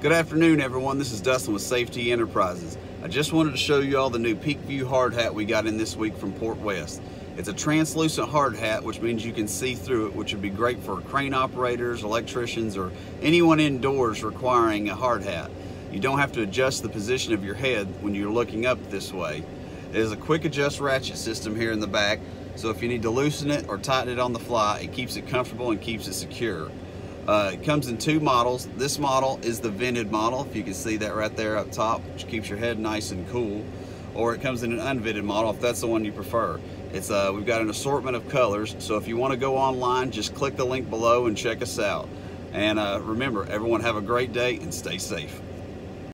Good afternoon, everyone. This is Dustin with Saf-T Enterprises. I just wanted to show you all the new Peak View hard hat we got in this week from Portwest. It's a translucent hard hat, which means you can see through it, which would be great for crane operators, electricians, or anyone indoors requiring a hard hat. You don't have to adjust the position of your head when you're looking up this way. It is a quick adjust ratchet system here in the back, so if you need to loosen it or tighten it on the fly, it keeps it comfortable and keeps it secure. Uh, it comes in two models. This model is the vented model, if you can see that right there up top, which keeps your head nice and cool. Or it comes in an unvented model, if that's the one you prefer. It's uh, We've got an assortment of colors, so if you want to go online, just click the link below and check us out. And uh, remember, everyone have a great day and stay safe.